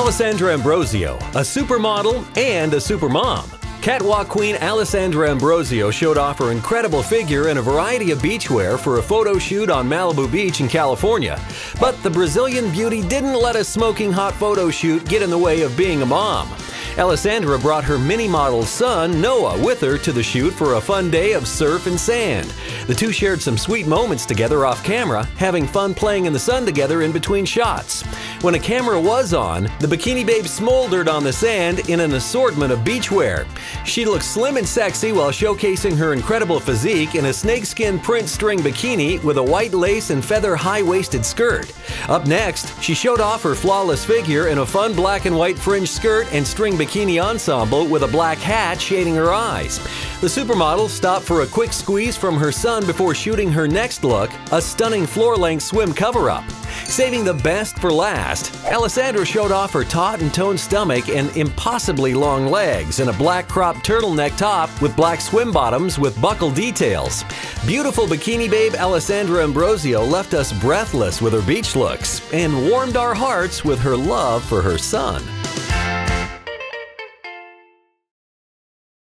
Alessandra Ambrosio, a supermodel and a supermom. Catwalk queen Alessandra Ambrosio showed off her incredible figure in a variety of beachwear for a photo shoot on Malibu Beach in California. But the Brazilian beauty didn't let a smoking hot photo shoot get in the way of being a mom. Alessandra brought her mini model son, Noah, with her to the shoot for a fun day of surf and sand. The two shared some sweet moments together off camera, having fun playing in the sun together in between shots. When a camera was on, the bikini babe smoldered on the sand in an assortment of beachwear. She looked slim and sexy while showcasing her incredible physique in a snakeskin print string bikini with a white lace and feather high waisted skirt. Up next, she showed off her flawless figure in a fun black and white fringe skirt and string bikini ensemble with a black hat shading her eyes. The supermodel stopped for a quick squeeze from her son before shooting her next look, a stunning floor length swim cover up. Saving the best for last, Alessandra showed off her taut and toned stomach and impossibly long legs in a black cropped turtleneck top with black swim bottoms with buckle details. Beautiful bikini babe Alessandra Ambrosio left us breathless with her beach looks and warmed our hearts with her love for her son.